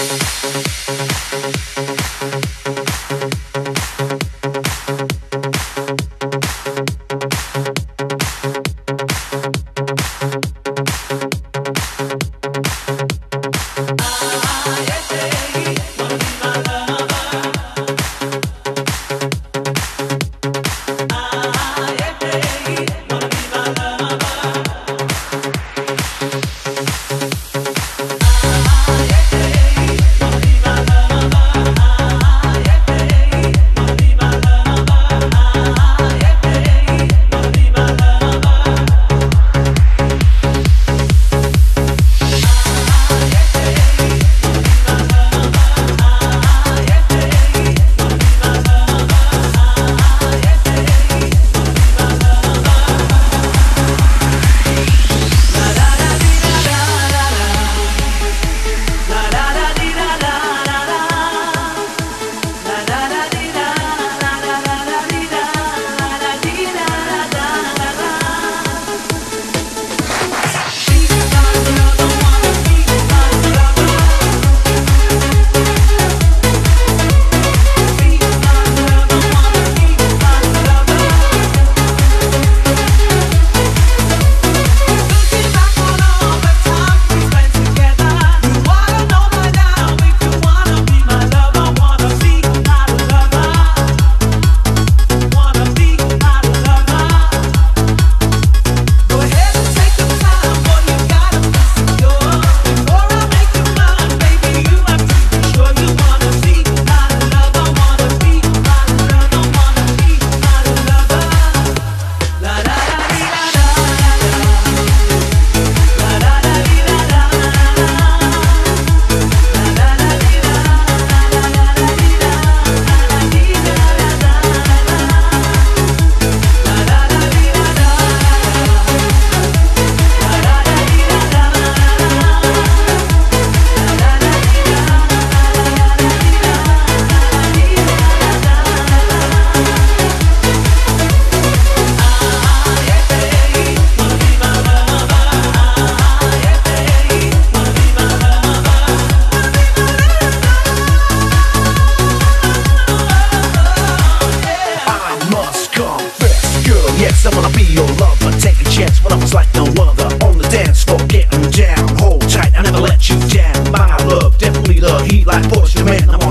あっ。I wanna be your lover. Take a chance when I was like no other. On the dance floor, getting down. Hold tight, I never let you down. My love, definitely the heat like Porsche, man I'm